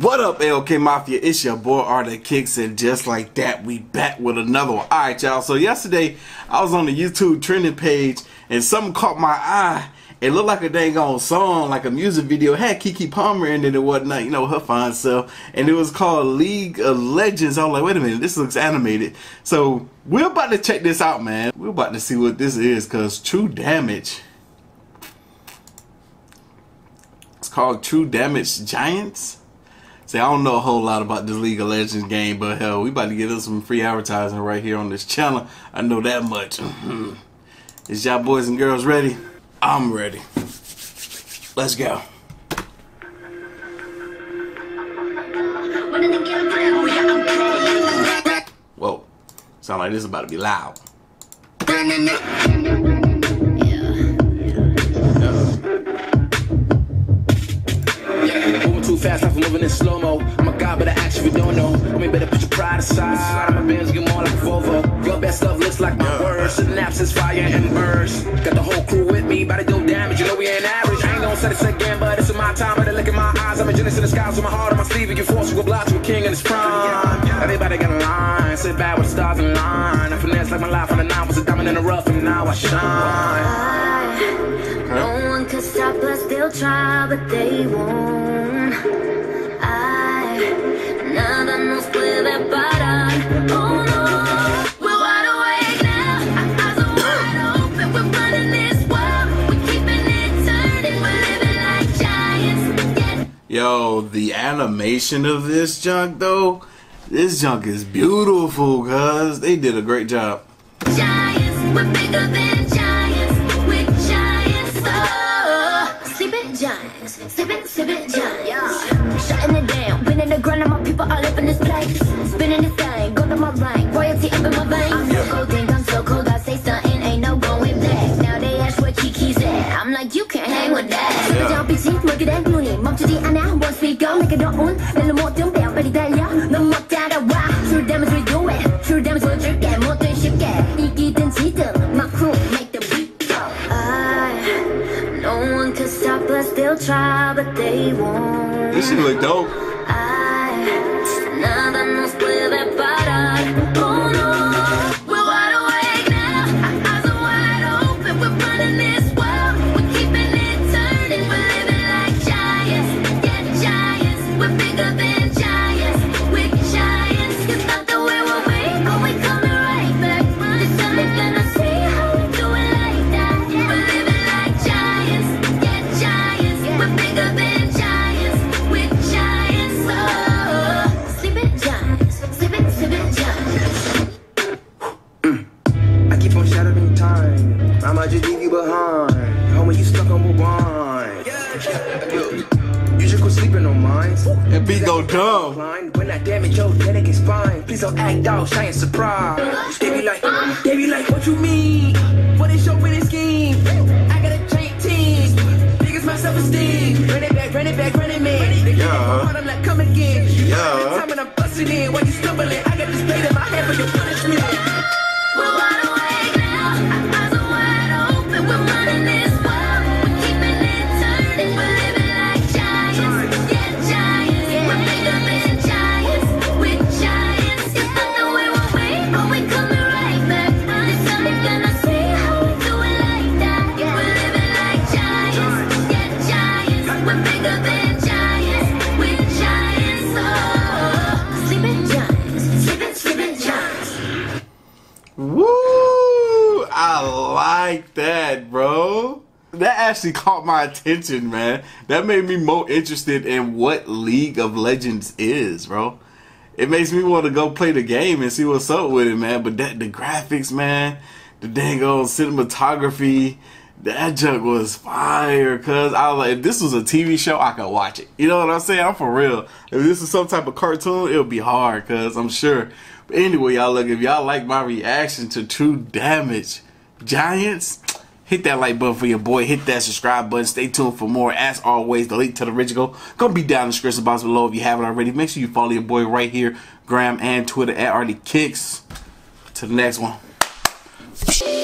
What up, LK Mafia? It's your boy Art of Kickz, and just like that, we back with another one. Alright, y'all. So, yesterday, I was on the YouTube trending page, and something caught my eye. It looked like a dang on song, like a music video. It had Keke Palmer in it and whatnot, you know, her fine self. And it was called League of Legends. I was like, wait a minute, this looks animated. So, we're about to check this out, man. We're about to see what this is, because True Damage. It's called True Damage Giants. See, I don't know a whole lot about this League of Legends game, but hell, we about to get us some free advertising right here on this channel. I know that much. Mm-hmm. Is y'all boys and girls ready? I'm ready. Let's go. Whoa. Sound like this is about to be loud. Fast, I'm moving in slow mo. I'm a god, but I act if don't know. I mean, better put your pride aside. My bands get more like a Volvo. Your best stuff looks like my words. Synapses, fire, and burst. Got the whole crew with me, about to do damage. You know we ain't average. I ain't gonna say this again, but this is my time. Better look in my eyes. I'm a genius in the skies with my heart on my sleeve. You can force you a block to a king in his prime. Everybody got a line. Sit back with the stars in line. I finesse like my life on the nine was a diamond in the rough, and now I shine. No one could stop us, they'll try, but they won't. I, nada nos puede parar. Oh no, we're wide awake now. Our eyes are wide open, we're running. We're keeping it turning, we're living like giants. Yo, the animation of this junk though, this junk is beautiful, cuz they did a great job. Giants, we're bigger than giants. sleeping giants, sleeping, sleeping giants. Yeah. Shutting it down, been in the ground, and my people all up in this place. Spinning this thing, go to my rank, royalty up in my veins. I'm so cold, think I'm so cold, I say something, ain't no going back. Now they ask where Kiki's at. I'm like, you can't hang with that. Yeah. 저 빛이 물게 된 눈이 멈추지 않아. Once we go, 내게 넣은 멜로 모든 뼈 빨리 달려. 넌못 따라와. True damage we do it. True damage 보여줄게. 뭐든 쉽게. 이기든 지든. My crew make the beat go. I, no one can stop They'll try, but they won't. This shit look dope. You should go sleeping on mine. And be go dumb. When I damage your delicate spine, please don't act out, shy and surprise. They be like, they be like, what you mean? What is your winning scheme? I got a giant team, big as my self-esteem. Run it back, run it back, run it man. They Yeah. I'm like, come again. Yeah. Time when I'm busting in, while you stumbling, I got this blade in my hand for your That actually caught my attention, man. That made me more interested in what League of Legends is, bro. It makes me want to go play the game and see what's up with it, man. But that the graphics, man, the dang old cinematography, that junk was fire. Cause I was like, if this was a TV show, I could watch it. You know what I'm saying? I'm for real. If this is some type of cartoon, it'll be hard. Cause I'm sure. But anyway, y'all look, if y'all like my reaction to True Damage Giants, hit that like button for your boy. Hit that subscribe button. Stay tuned for more. As always, the link to the original gonna be down in the description box below if you haven't already. Make sure you follow your boy right here, Graham and Twitter at Art of Kickz. To the next one.